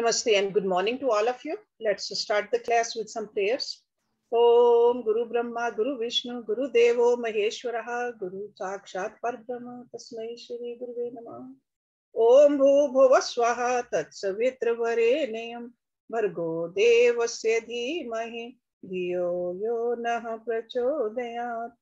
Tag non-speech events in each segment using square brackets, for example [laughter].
Namaste and good morning to all of you. Let's start the class with some prayers. Om Guru Brahma, Guru Vishnu, Guru Devo Maheshwaraha, Guru Sakshat Parbrahma, Tasmai Shri Guruve Namah. Om Bhu Bhuva Swaha Tat Savitra Varenayam Bhargo Devasya Dhimahi Dhiyo Yo Nah Prachodayat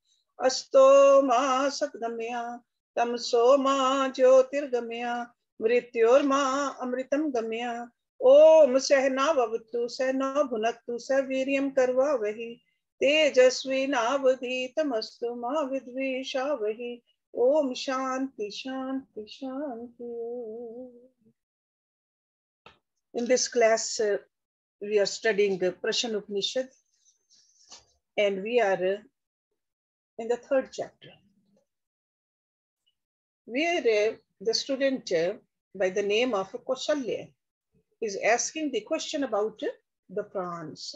Asto Ma Satgamya Tamso Ma Jyotirgamya Mrityorma Amritam Gamya ओम सहनावतु सहना भुनक्तु सवीर्यं करवा वही तेजस्वी नावधीतमस्तु मा विद्वेषा वही ओम शांति शांति शांति In this class, uh, we are studying uh, Prashan Upanishad and we are uh, in the third chapter. Where uh, the student uh, by the name of Koshalya is asking the question about the prans.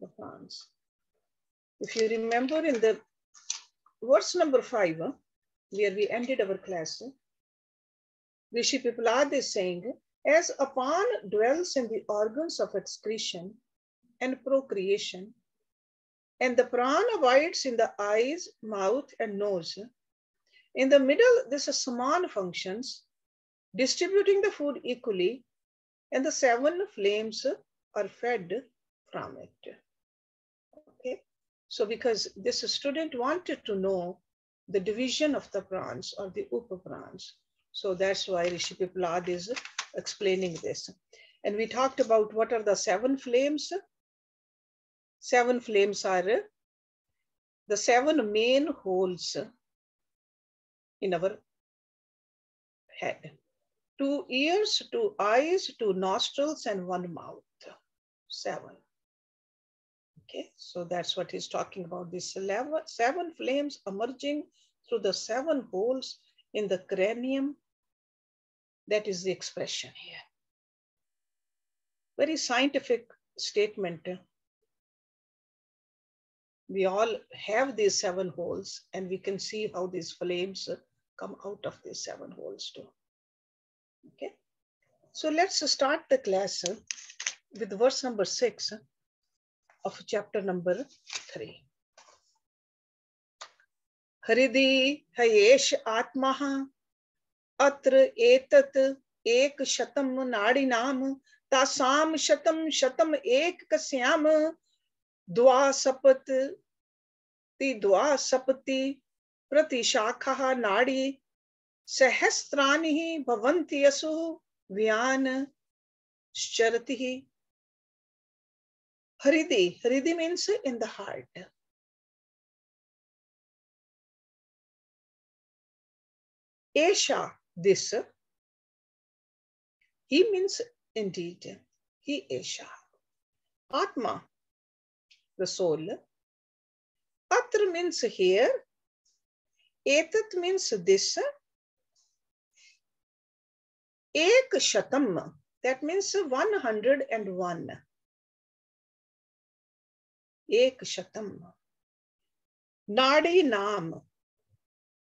The prans. If you remember in the verse number five, where we ended our class, Rishi is saying, as apan dwells in the organs of excretion and procreation, and the pran abides in the eyes, mouth, and nose. In the middle, this saman functions, distributing the food equally and the seven flames are fed from it. Okay, so because this student wanted to know the division of the prans or the upaprans, so that's why Rishi Piplad is explaining this. And we talked about what are the seven flames. Seven flames are the seven main holes in our head two ears, two eyes, two nostrils, and one mouth. Seven. Okay, so that's what he's talking about. These seven flames emerging through the seven holes in the cranium. That is the expression here. Very scientific statement. We all have these seven holes, and we can see how these flames come out of these seven holes too. Okay, so let's start the class uh, with verse number six uh, of chapter number three. Haridi hayesh atmaha atra etat ek shatam nadinam tasam shatam shatam ek kasyam dwa sapat ti dwa sapati prati सहस्त्राणि भवन्ति यसु व्यान शरति। ही हरिदि means in the heart एशा this ही means indeed ही एशा। आत्मा द सोल अत्र मीन्स हियर एतत् means this Ek Shatam, that means 101. Ek Shatam. Nadi Nam,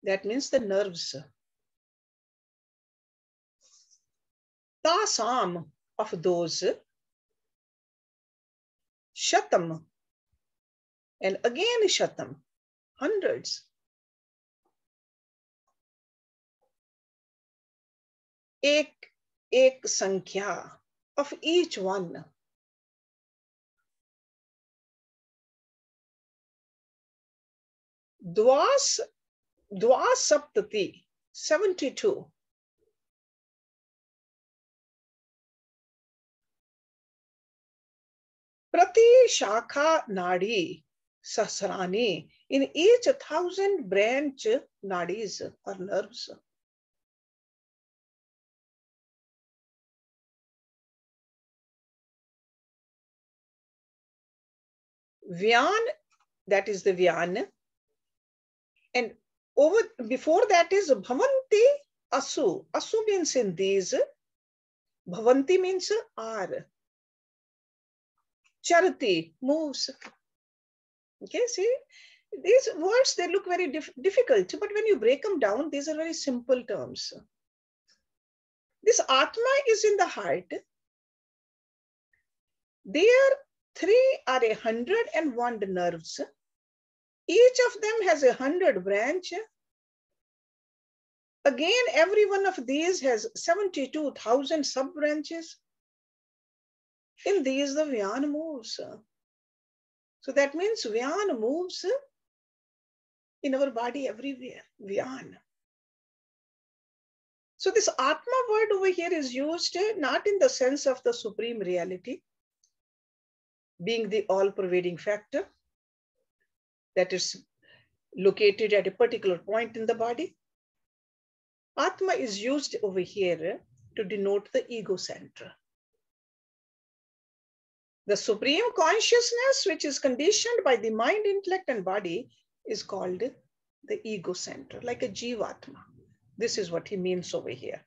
that means the nerves. Tasam of those. Shatam. And again Shatam, hundreds. एक एक संख्या ऑफ़ ईच वन द्वास द्वास सप्तति सेवेंटी टू प्रति शाखा नाड़ी ससरानी इन ईच थाउज़ेंड ब्रांच नाड़ीज और nerves Vyan, that is the Vyan. And over before that is Bhavanti Asu. Asu means in these. Bhavanti means are. Charati moves. Okay, see, these words, they look very dif difficult, but when you break them down, these are very simple terms. This Atma is in the heart There three are a hundred and one nerves. Each of them has a hundred branch. Again, every one of these has 72,000 sub branches. In these, the Vyan moves. So that means Vyan moves in our body everywhere. Vyan. So this Atma word over here is used not in the sense of the supreme reality, being the all-pervading factor that is located at a particular point in the body. Atma is used over here to denote the ego center. The supreme consciousness, which is conditioned by the mind, intellect, and body, is called the ego center, like a jivatma. This is what he means over here.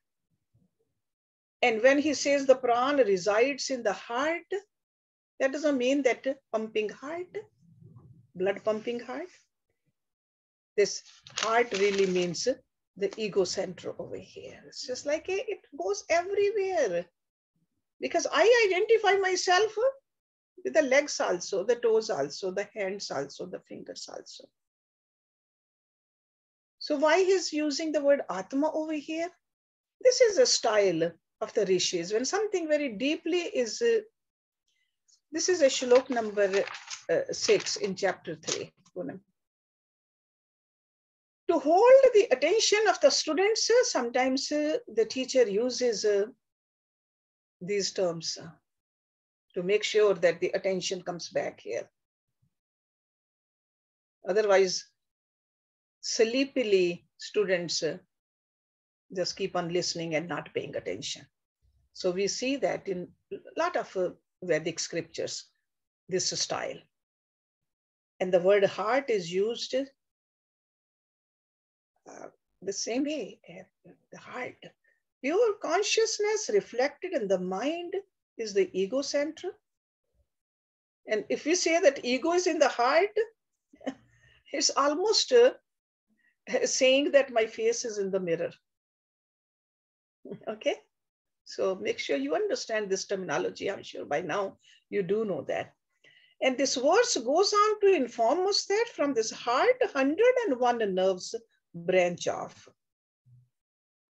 And when he says the prana resides in the heart, that doesn't mean that pumping heart, blood pumping heart. This heart really means the ego center over here. It's just like it goes everywhere. Because I identify myself with the legs also, the toes also, the hands also, the fingers also. So why he's using the word Atma over here? This is a style of the rishis. When something very deeply is, this is a shlok number uh, six in chapter three. To hold the attention of the students, uh, sometimes uh, the teacher uses uh, these terms to make sure that the attention comes back here. Otherwise, sleepily students just keep on listening and not paying attention. So we see that in a lot of Vedic scriptures, this style. And the word heart is used uh, the same way, uh, the heart. Pure consciousness reflected in the mind is the ego center. And if we say that ego is in the heart, [laughs] it's almost uh, saying that my face is in the mirror. [laughs] Okay, so make sure you understand this terminology. I'm sure by now you do know that. And this verse goes on to inform us that from this heart, 101 nerves branch off.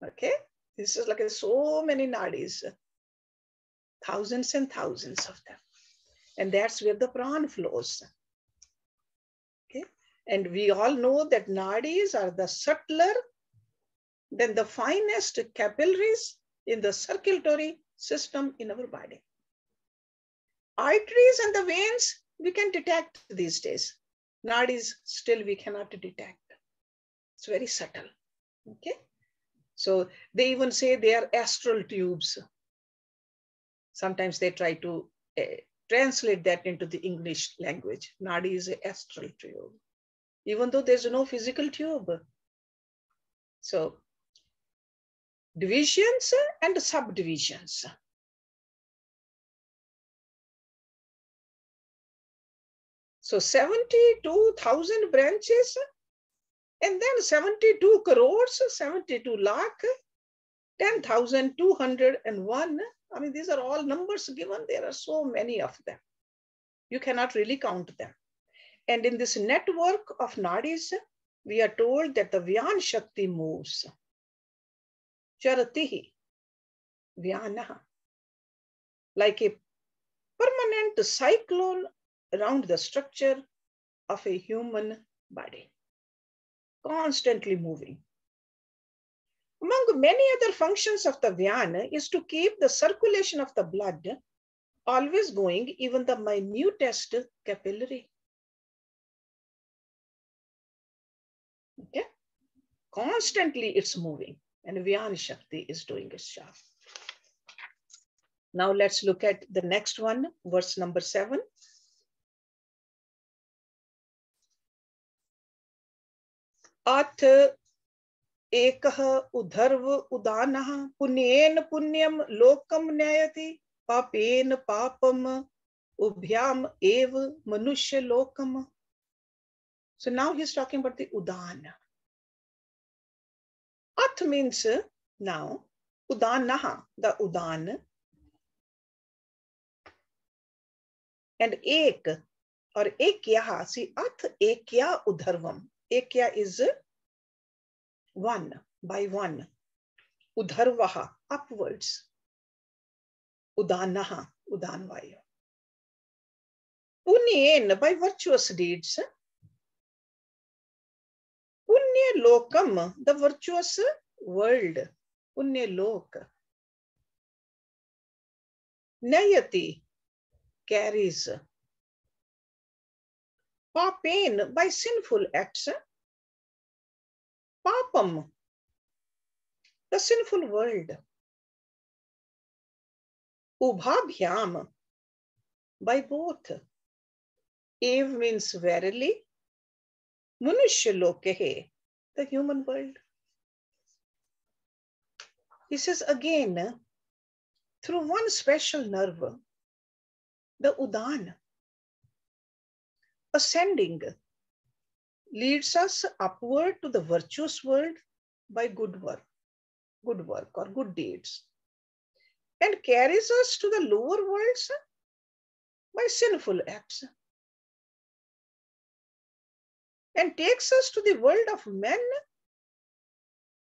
Okay, this is like so many nadis, thousands and thousands of them. And that's where the prana flows. Okay, and we all know that nadis are the subtler than the finest capillaries in the circulatory system in our body. Arteries and the veins, we can detect these days. Nadis, still we cannot detect. It's very subtle, okay? So they even say they are astral tubes. Sometimes they try to uh, translate that into the English language. Nadi is an astral tube even though there's no physical tube. So divisions and subdivisions. So 72,000 branches and then 72 crores, 72 lakh, 10,201. I mean, these are all numbers given. There are so many of them. You cannot really count them. And in this network of nadis, we are told that the Vyan Shakti moves. Charatihi, Vyanaha, like a permanent cyclone around the structure of a human body, constantly moving. Among many other functions of the Vyana is to keep the circulation of the blood always going, even the minutest capillary. Okay? Constantly it's moving and Vyana Shakti is doing its job. Now let's look at the next one, verse number seven. अथ एकः उधर्व उदानः पुण्येन पुण्यम लोकम न्यायति पापेन पापम उभ्याम एव मनुष्य लोकम so now he's talking about the Udana. At means now, Udanaha, the Udan. And ek or ekya, see, ath ekya udharvam. Ekya is one by one. Udharvaha, upwards. Udanaha, udanvaya. Punyen, by virtuous deeds. Punya lokam, the virtuous world, पुण्य लोक। नयति carries पापेन by sinful acts पापम the sinful world उभाभ्याम by both एव means verily मनुष्य लोके the human world He says again, through one special nerve, the Udan, ascending, leads us upward to the virtuous world by good work, good work or good deeds, and carries us to the lower worlds by sinful acts, and takes us to the world of men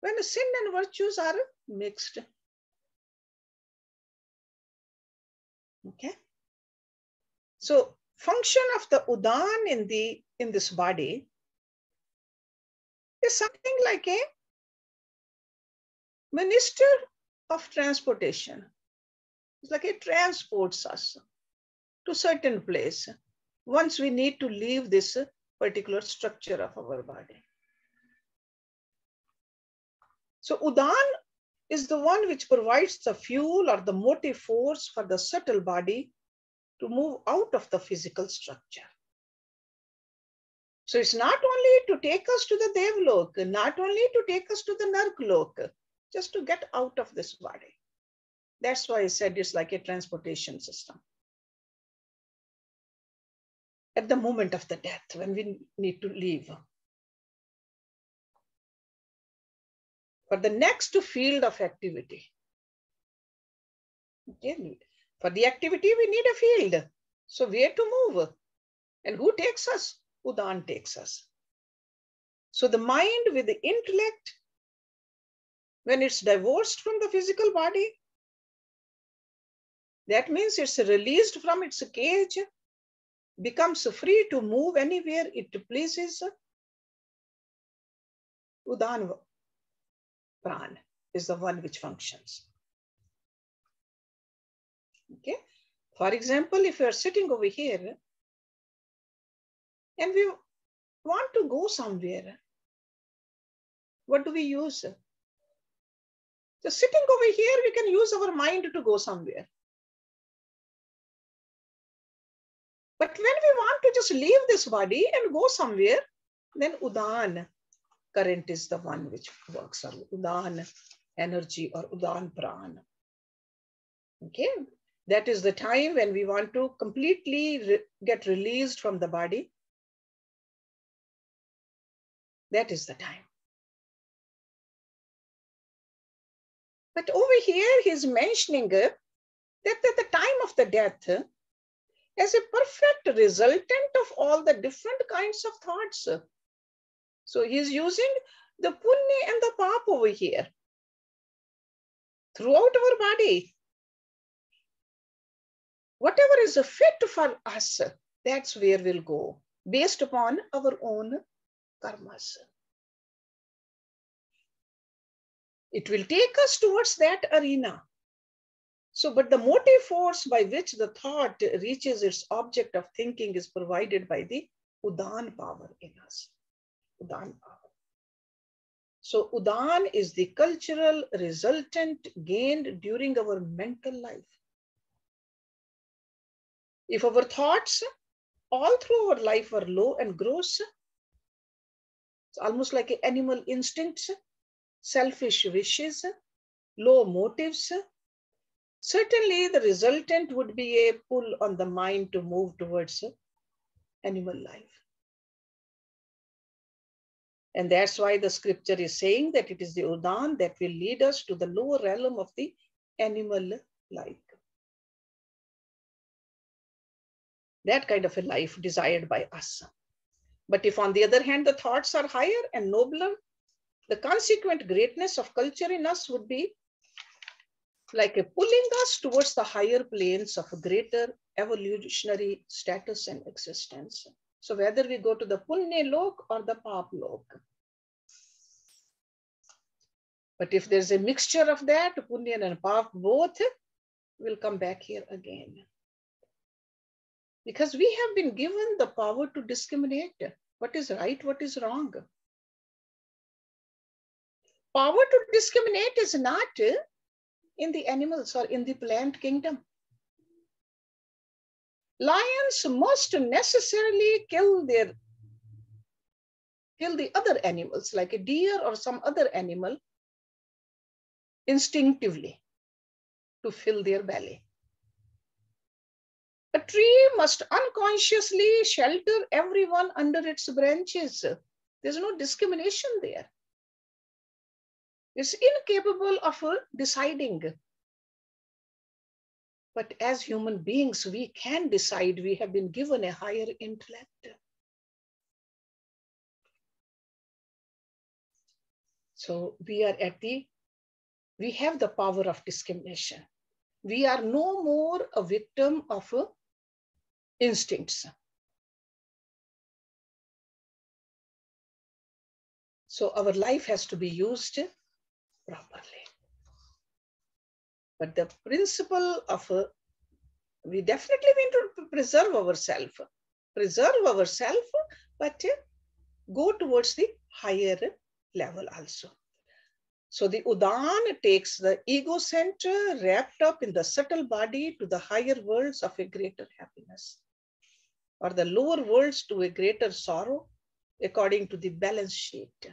when sin and virtues are mixed. Okay. So function of the udan in the in this body is something like a minister of transportation. It's like it transports us to certain place once we need to leave this particular structure of our body. So Udan is the one which provides the fuel or the motive force for the subtle body to move out of the physical structure. So it's not only to take us to the Devlok, not only to take us to the Narklok, just to get out of this body. That's why I said it's like a transportation system. At the moment of the death, when we need to leave. For the next field of activity. For the activity, we need a field. So where to move? And who takes us? Udan takes us. So the mind with the intellect, when it's divorced from the physical body, that means it's released from its cage, becomes free to move anywhere it pleases. Udan Pran is the one which functions. Okay. For example, if you're sitting over here and we want to go somewhere, what do we use? So sitting over here, we can use our mind to go somewhere. But when we want to just leave this body and go somewhere, then Udan current is the one which works, or Udan energy or Udan Pran. Okay, that is the time when we want to completely re get released from the body. That is the time. But over here, he's mentioning that at the time of the death, as a perfect resultant of all the different kinds of thoughts. So he's using the punya and the pap over here throughout our body. Whatever is a fit for us, that's where we'll go based upon our own karmas. It will take us towards that arena. So, but the motive force by which the thought reaches its object of thinking is provided by the Udan power in us. Udan. So, Udan is the cultural resultant gained during our mental life. If our thoughts all through our life are low and gross, it's almost like animal instincts, selfish wishes, low motives, certainly the resultant would be a pull on the mind to move towards animal life. And that's why the scripture is saying that it is the Udan that will lead us to the lower realm of the animal life. that kind of a life desired by us. But if on the other hand, the thoughts are higher and nobler, the consequent greatness of culture in us would be like a pulling us towards the higher planes of a greater evolutionary status and existence. So whether we go to the Punya Lok or the Pap Lok. But if there's a mixture of that, Punya and Pap both, will come back here again. Because we have been given the power to discriminate what is right, what is wrong. Power to discriminate is not in the animals or in the plant kingdom. Lions must necessarily kill their kill the other animals like a deer or some other animal instinctively to fill their belly. A tree must unconsciously shelter everyone under its branches. There's no discrimination there. It's incapable of uh, deciding. But as human beings, we can decide. We have been given a higher intellect. So we are at the, we have the power of discrimination we are no more a victim of uh, instincts. So our life has to be used properly. But the principle of, uh, we definitely need to preserve ourselves, preserve ourselves, but uh, go towards the higher level also. So the Udan takes the ego center wrapped up in the subtle body to the higher worlds of a greater happiness or the lower worlds to a greater sorrow according to the balance sheet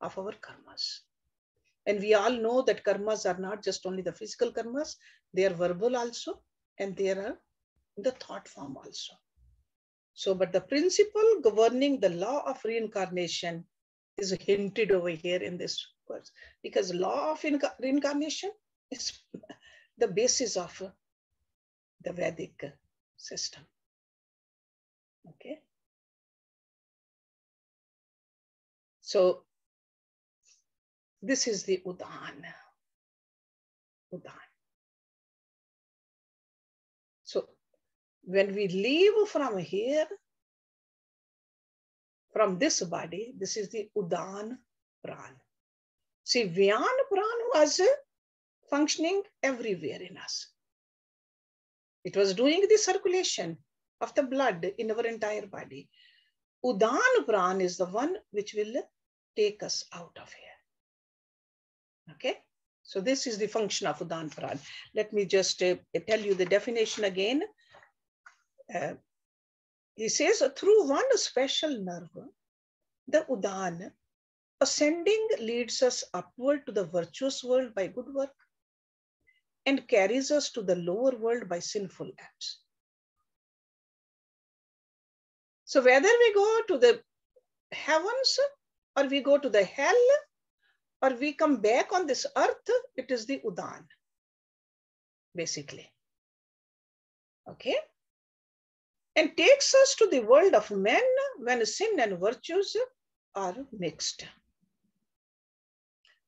of our karmas. And we all know that karmas are not just only the physical karmas, they are verbal also, and they are in the thought form also. So, but the principle governing the law of reincarnation is hinted over here in this verse because law of reincarnation is [laughs] the basis of the Vedic system. Okay. So this is the Udan. Udan. So when we leave from here, from this body, this is the Udan Pran. See, Vyan Pran was functioning everywhere in us. It was doing the circulation of the blood in our entire body. Udan Pran is the one which will take us out of here. Okay, so this is the function of Udan Pran. Let me just uh, tell you the definition again. Uh, he says through one special nerve, the Udan, ascending leads us upward to the virtuous world by good work and carries us to the lower world by sinful acts. So whether we go to the heavens or we go to the hell or we come back on this earth, it is the Udan, basically. Okay? and takes us to the world of men when sin and virtues are mixed.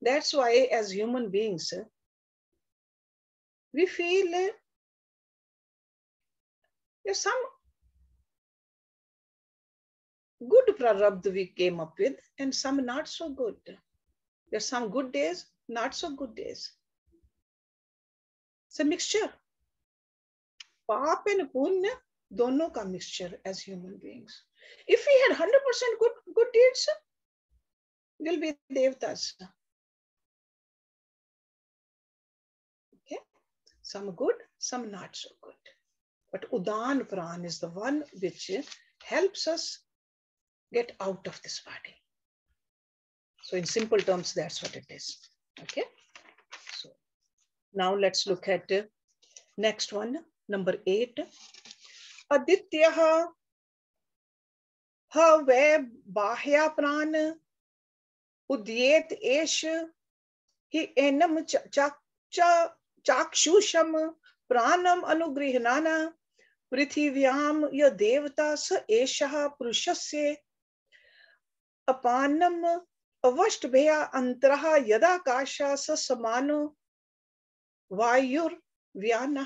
That's why, as human beings, we feel there's some good prarabdha we came up with and some not so good. There's some good days, not so good days. It's a mixture. Pap and punya, dono ka mixture as human beings. If we had 100% good, good deeds, we'll be devtas. Okay, some good, some not so good. But Udan Pran is the one which helps us get out of this body. So in simple terms, that's what it is. Okay. So now let's look at the next one, number eight. Aditya ह वै बाह्या प्राण उद्येत एष हि annum चाक्षुषम प्राणम अनुगृहनाना पृथिव्याम य देवता स एषः पुरुषस्य अपानम अवष्टभया अंतर यदा काशा स समानो वायुर्व्यान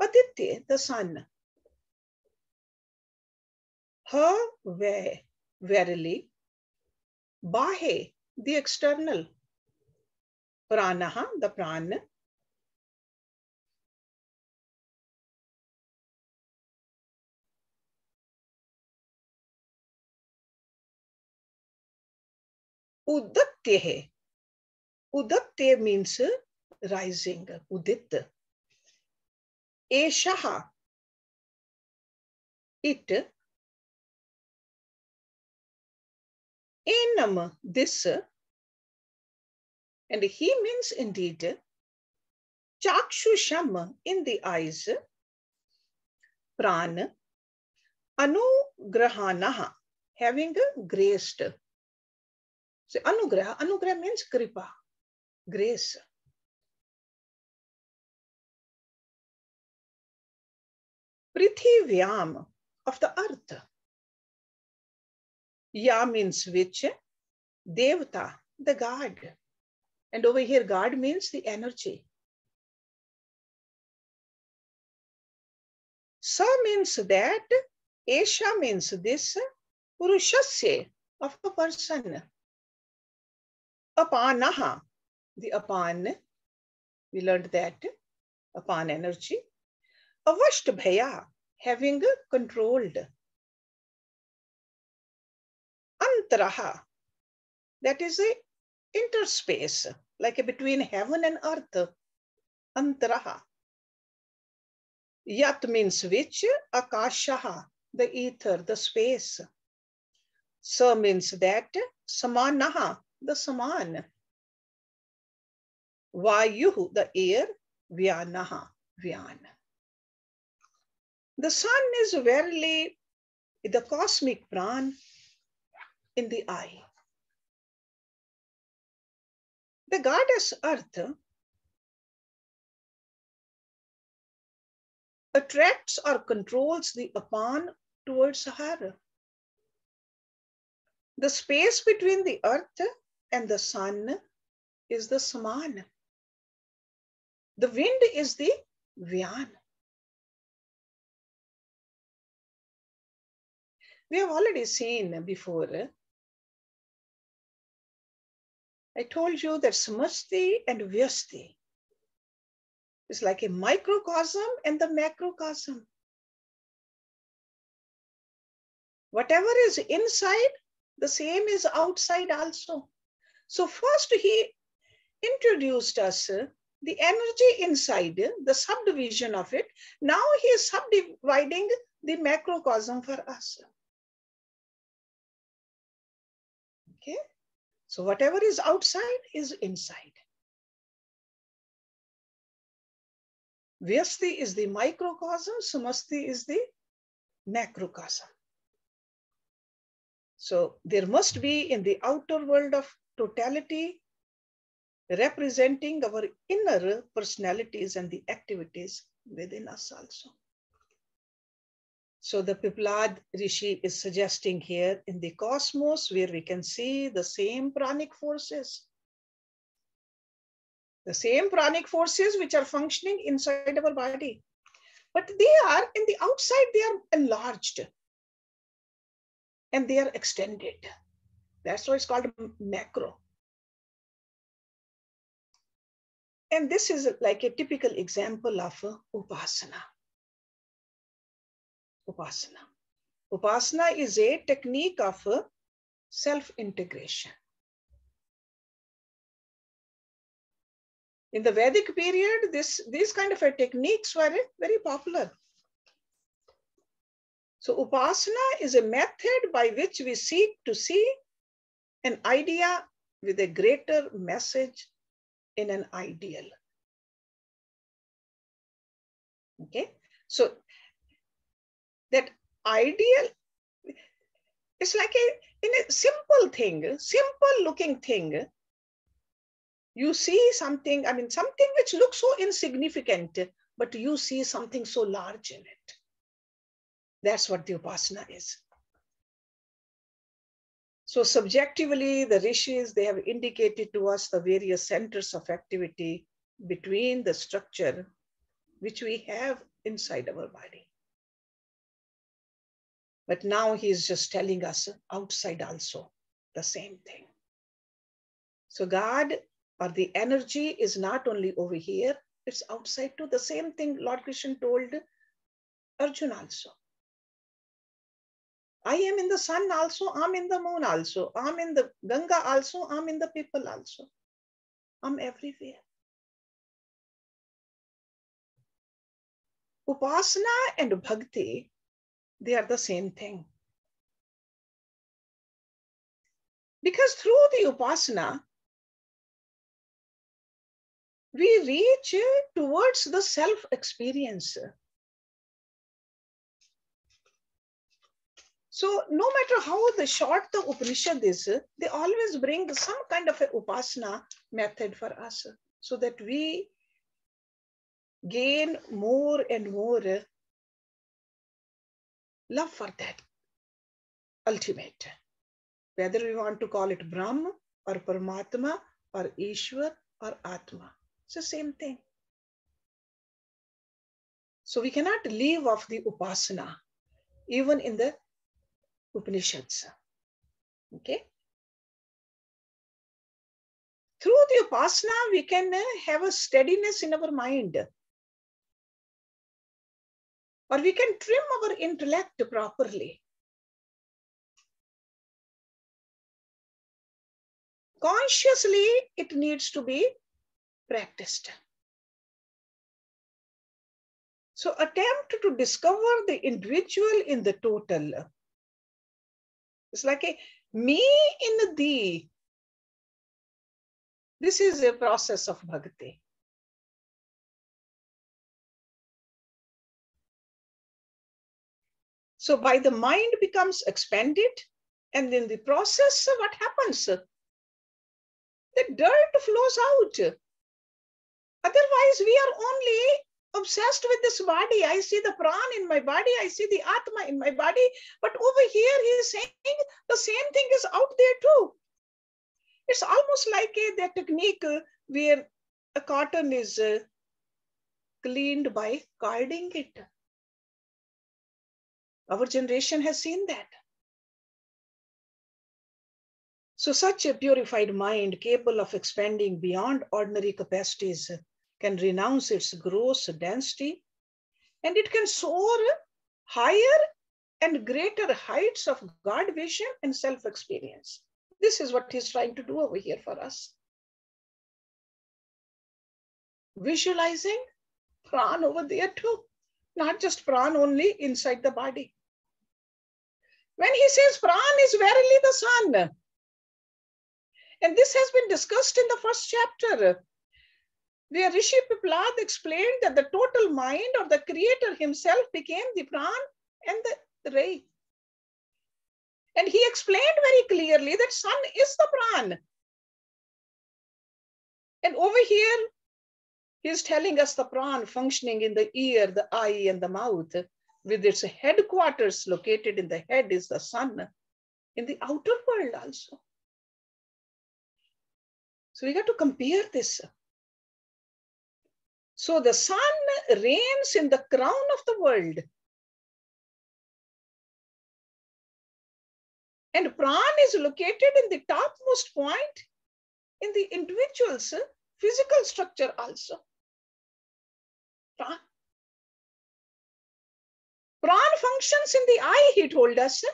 पतित्य दसान ह वे, वेरली। बाहे द प्राण द प्राण। Udattehe. Udatte means rising, udit. Eshaha, it. Enam, this. And he means indeed Chakshusham in the eyes, prana, Anugrahanaha, having graced so anugraha anugraha means kripa grace Prithivyam of the earth. Ya means which? Devata, the God. And over here, God means the energy. Sa means that, Esha means this, Purushasya of a person. Apanaha, the apan, we learned that, apan energy. Avashtbhaya, having controlled. Antaraha, that is a interspace, like a between heaven and earth. Antaraha. Yat means which, akashaha, the ether, the space. Sa means that, samanaha, the saman. Vayu, the air, vyanaha, vyana. The sun is verily the cosmic pran in the eye. The goddess Earth attracts or controls the Apan towards her. The space between the earth and the sun is the Saman. The wind is the Vyan. We have already seen before. I told you that Samasti and Vyasti is like a microcosm and the macrocosm. Whatever is inside, the same is outside also. So first he introduced us uh, the energy inside, uh, the subdivision of it. Now he is subdividing the macrocosm for us. Okay. So whatever is outside is inside. Vyasti is the microcosm, Samasti is the macrocosm. So there must be in the outer world of totality representing our inner personalities and the activities within us also. So the Piplad Rishi is suggesting here in the cosmos where we can see the same pranic forces. The same pranic forces which are functioning inside our body. But they are in the outside, they are enlarged and they are extended. That's why it's called macro. And this is like a typical example of upasana. Upasana. Upasana is a technique of self-integration. In the Vedic period, this, these kind of techniques were very popular. So Upasana is a method by which we seek to see an idea with a greater message in an ideal. Okay, so that ideal is like a in a simple thing, simple looking thing. You see something, I mean, something which looks so insignificant, but you see something so large in it. That's what the upasana is. So subjectively, the rishis, they have indicated to us the various centers of activity between the structure which we have inside our body. But now he is just telling us outside also the same thing. So God or the energy is not only over here, it's outside too. The same thing Lord Krishna told Arjun also. I am in the sun also, I'm in the moon also, I'm in the Ganga also, I'm in the people also. I'm everywhere. Upasana and bhakti, they are the same thing. Because through the upasana, we reach towards the self experience. So no matter how the short the Upanishad is, they always bring some kind of a upasana method for us so that we gain more and more love for that ultimate. Whether we want to call it Brahma or Paramatma or Ishwar or Atma. It's the same thing. So we cannot leave off the upasana, even in the Upanishads. Okay? Through the upasana, we can uh, have a steadiness in our mind. Or we can trim our intellect properly. Consciously, it needs to be practiced. So attempt to discover the individual in the total. It's like a me in thee. This is a process of bhakti. So by the mind becomes expanded, and in the process, what happens? The dirt flows out. Otherwise, we are only obsessed with this body. I see the pran in my body, I see the atma in my body. But over here, he is saying the same thing is out there too. It's almost like a, technique where a cotton is uh, cleaned by carding it. Our generation has seen that. So such a purified mind capable of expanding beyond ordinary capacities can renounce its gross density and it can soar higher and greater heights of God vision and self experience. This is what he's trying to do over here for us. Visualizing pran over there too, not just pran only inside the body. When he says pran is verily the sun, and this has been discussed in the first chapter, where Rishi Piplad explained that the total mind of the creator himself became the pran and the, ray. And he explained very clearly that sun is the pran. And over here, he's telling us the pran functioning in the ear, the eye, and the mouth, with its headquarters located in the head is the sun, in the outer world also. So we got to compare this. So the sun reigns in the crown of the world. And pran is located in the topmost point in the individual's physical structure also. Pran. Pran functions in the eye, he told us.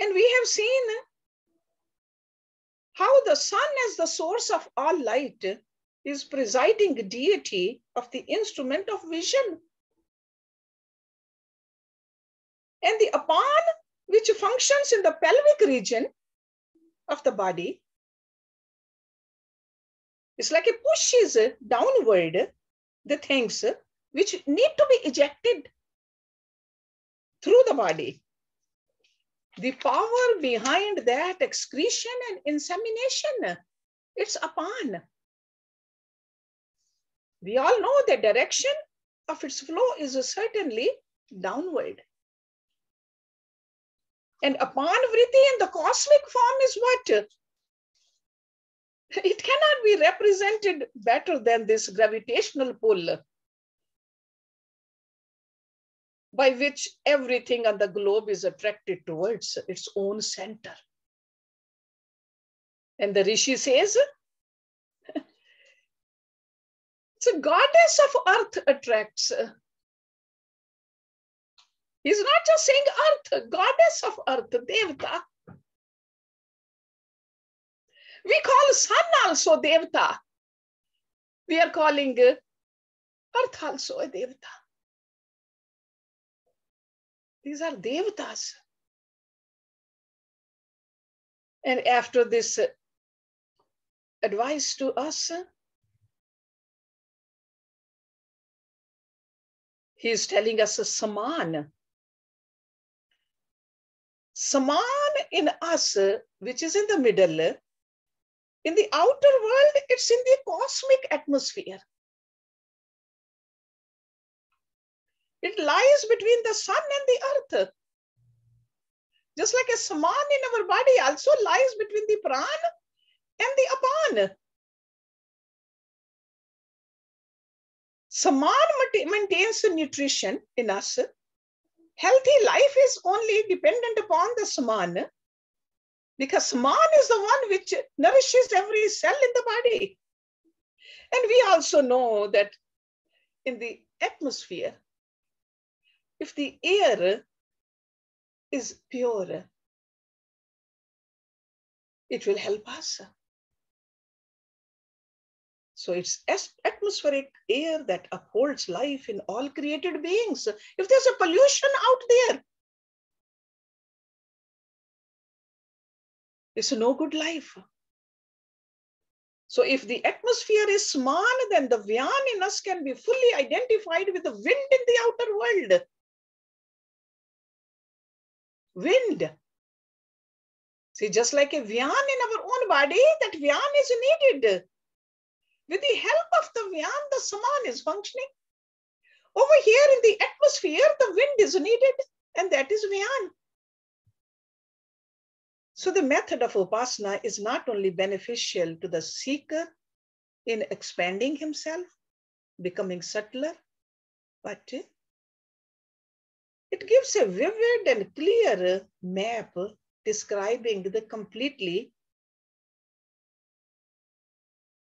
And we have seen how the sun as the source of all light is presiding deity of the instrument of vision. And the apan, which functions in the pelvic region of the body, it's like it pushes downward the things which need to be ejected through the body the power behind that excretion and insemination, it's apan. We all know the direction of its flow is certainly downward. And apan vritti in the cosmic form is what? It cannot be represented better than this gravitational pull by which everything on the globe is attracted towards its own center. And the Rishi says, [laughs] it's a goddess of earth attracts. He's not just saying earth, goddess of earth, Devta. We call sun also Devta. We are calling earth also a Devta. These are Devtas. And after this uh, advice to us, uh, he is telling us a saman. Saman in us, which is in the middle, in the outer world, it's in the cosmic atmosphere. It lies between the sun and the earth. Just like a saman in our body also lies between the pran and the apan. Saman maintains the nutrition in us. Healthy life is only dependent upon the saman because saman is the one which nourishes every cell in the body. And we also know that in the atmosphere, if the air is pure, it will help us. So it's atmospheric air that upholds life in all created beings. If there's a pollution out there, it's no good life. So if the atmosphere is small, then the Vyan in us can be fully identified with the wind in the outer world wind. See, just like a Vyan in our own body, that Vyan is needed. With the help of the Vyan, the Saman is functioning. Over here in the atmosphere, the wind is needed, and that is Vyan. So the method of Upasana is not only beneficial to the seeker in expanding himself, becoming subtler, but it gives a vivid and clear map describing the completely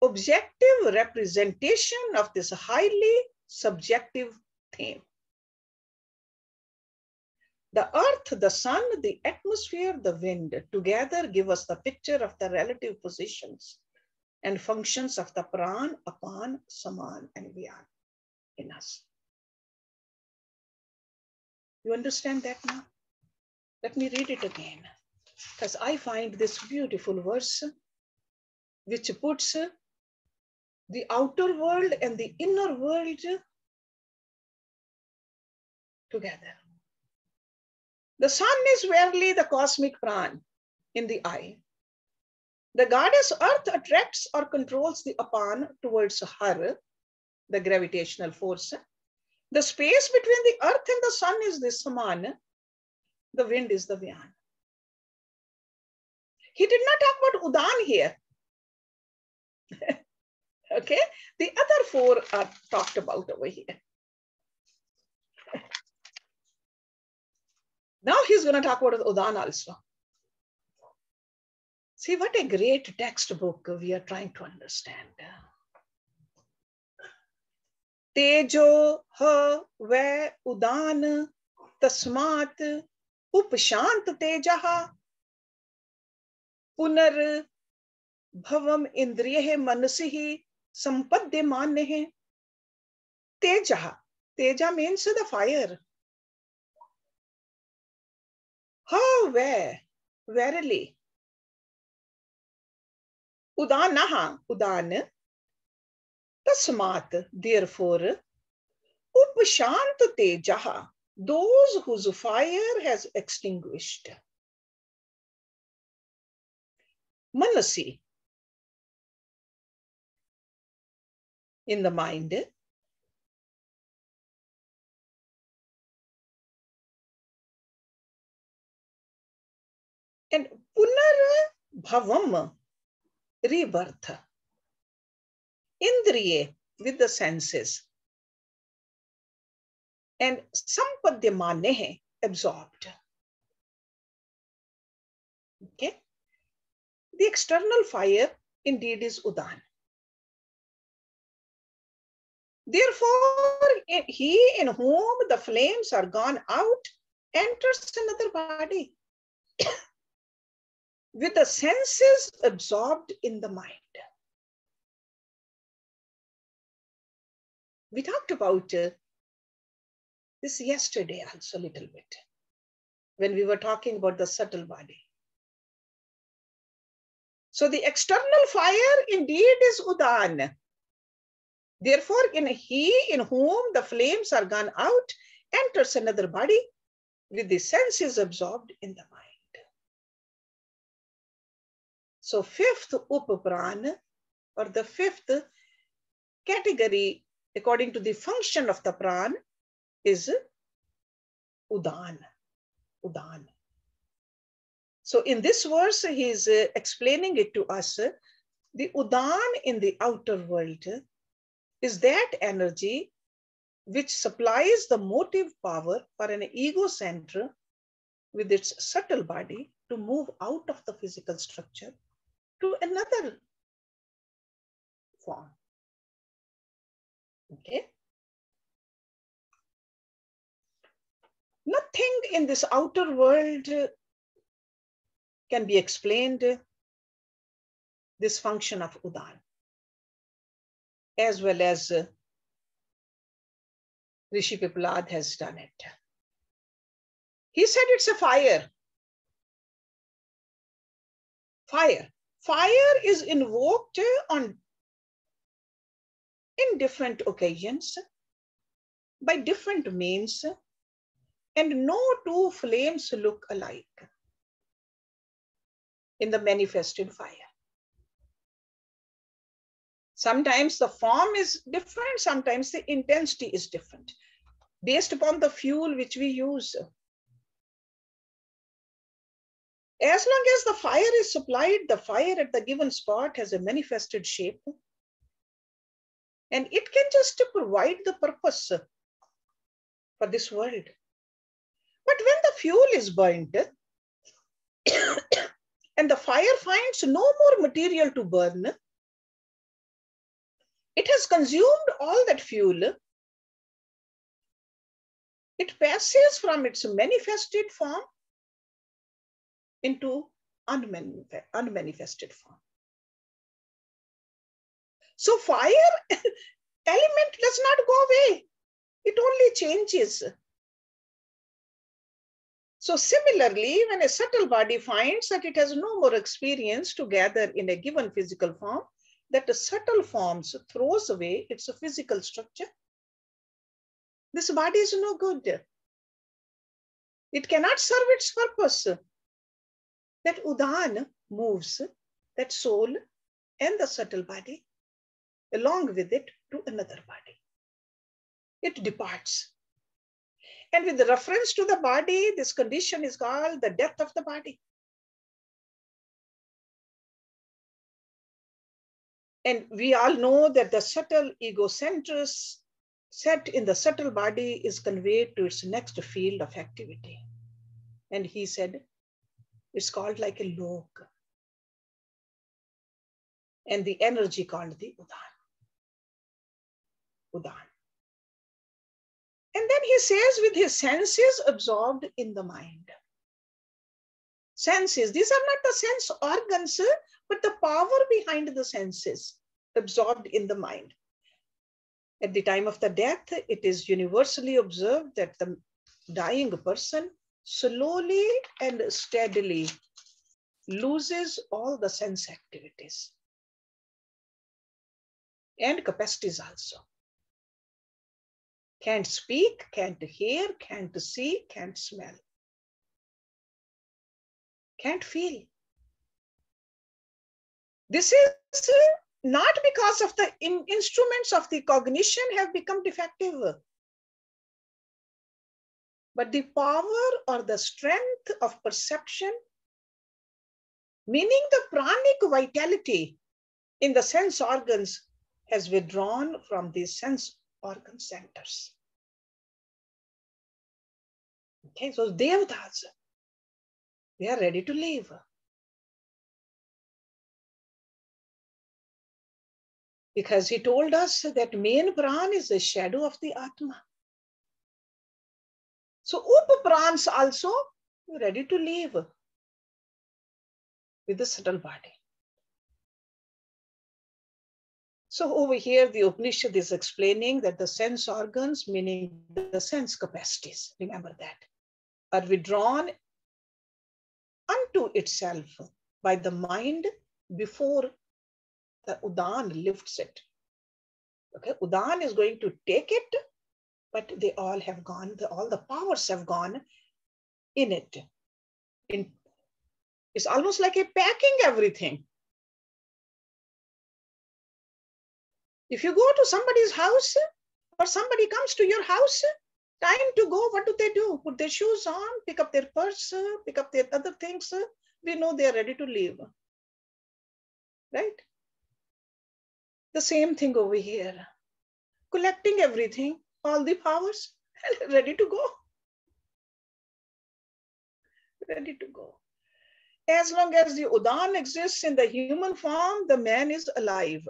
objective representation of this highly subjective theme. The earth, the sun, the atmosphere, the wind together give us the picture of the relative positions and functions of the pran, apan, saman, and vyan in us. You understand that now? Let me read it again, because I find this beautiful verse which puts the outer world and the inner world together. The sun is verily the cosmic pran in the eye. The goddess earth attracts or controls the apan towards her, the gravitational force, the space between the earth and the sun is the Samana. The wind is the vyan. He did not talk about udan here. [laughs] okay, the other four are talked about over here. [laughs] now he's going to talk about udan also. See what a great textbook we are trying to understand. तेजो ह व उदान तस्मात उपशांत तेज। पुनर् भवम इंद्रिय मनसी ही संपद्य मान्य। है तेज, तेजा मीन्स द फायर ह वे वेरली उदान उदान। Tasmat, therefore, Upashant Tejaha, those whose fire has extinguished. Manasi, in the mind. And punar bhavam, rebirth. Indriye, with the senses. And sampadhyamane, absorbed. Okay. The external fire indeed is Udan. Therefore, he in whom the flames are gone out enters another body [coughs] with the senses absorbed in the mind. We talked about uh, this yesterday also a little bit when we were talking about the subtle body. So the external fire indeed is Udan. Therefore, in he in whom the flames are gone out enters another body with the senses absorbed in the mind. So fifth upapran or the fifth category according to the function of the pran is udan. Udan. So in this verse, he is uh, explaining it to us. The udan in the outer world is that energy which supplies the motive power for an ego center with its subtle body to move out of the physical structure to another form. Okay. Nothing in this outer world can be explained this function of Udan as well as uh, Rishi Pipalad has done it. He said it's a fire. Fire. Fire is invoked on in different occasions by different means and no two flames look alike in the manifested fire. Sometimes the form is different, sometimes the intensity is different based upon the fuel which we use. As long as the fire is supplied, the fire at the given spot has a manifested shape. And it can just provide the purpose for this world. But when the fuel is burnt, [coughs] and the fire finds no more material to burn, it has consumed all that fuel. It passes from its manifested form into unmanifested form. So fire [laughs] element does not go away. It only changes. So similarly, when a subtle body finds that it has no more experience to gather in a given physical form, that the subtle forms throws away its physical structure. This body is no good. It cannot serve its purpose. That Udan moves that soul and the subtle body along with it to another body. It departs. And with reference to the body, this condition is called the death of the body. And we all know that the subtle ego centers set in the subtle body is conveyed to its next field of activity. And he said, it's called like a log. And the energy called the Udan. Udan. And then he says, with his senses absorbed in the mind. Senses, these are not the sense organs, but the power behind the senses absorbed in the mind. At the time of the death, it is universally observed that the dying person slowly and steadily loses all the sense activities and capacities also can't speak, can't hear, can't see, can't smell, can't feel. This is not because of the in instruments of the cognition have become defective, but the power or the strength of perception, meaning the pranic vitality in the sense organs has withdrawn from these sense organ centers. Okay, so Devtas, they are ready to leave. Because he told us that main pran is the shadow of the Atma. So Upaprans also ready to leave with the subtle body. So over here, the Upanishad is explaining that the sense organs, meaning the sense capacities, remember that, are withdrawn unto itself by the mind before the Udan lifts it. Okay, Udan is going to take it, but they all have gone, the, all the powers have gone in it. In, it's almost like a packing everything. If you go to somebody's house or somebody comes to your house, time to go, what do they do? Put their shoes on, pick up their purse, pick up their other things. We know they are ready to leave. Right? The same thing over here. Collecting everything, all the powers, [laughs] ready to go. Ready to go. As long as the Udan exists in the human form, the man is alive.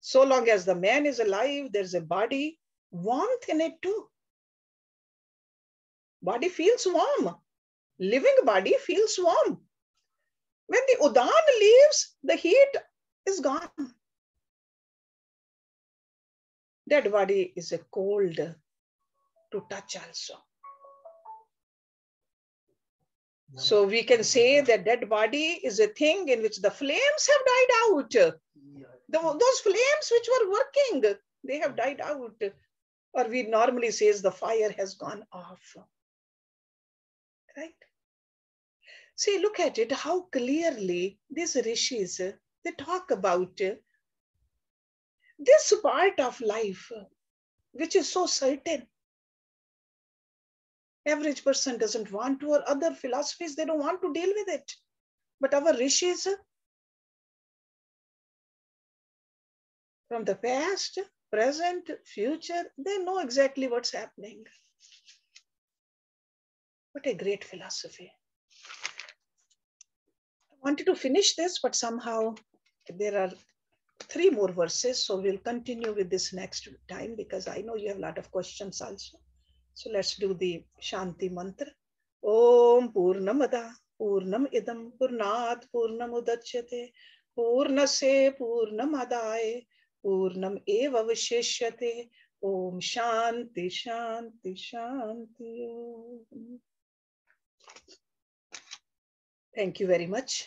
So long as the man is alive, there's a body, warmth in it too. Body feels warm. Living body feels warm. When the Udan leaves, the heat is gone. Dead body is a cold to touch also. So we can say that dead body is a thing in which the flames have died out the, those flames which were working, they have died out. Or we normally says the fire has gone off. Right? See, look at it, how clearly these rishis, they talk about this part of life, which is so certain. Average person doesn't want to, or other philosophies, they don't want to deal with it. But our rishis, from the past, present, future, they know exactly what's happening. What a great philosophy. I wanted to finish this, but somehow there are three more verses. So we'll continue with this next time because I know you have a lot of questions also. So let's do the Shanti mantra. Om Purnamada Purnam Idam Purnat Purnam Udachyate Purnasya Purnamadaya पूर्णम एव अवशिष्यते ओम शांति शांति शांति thank you very much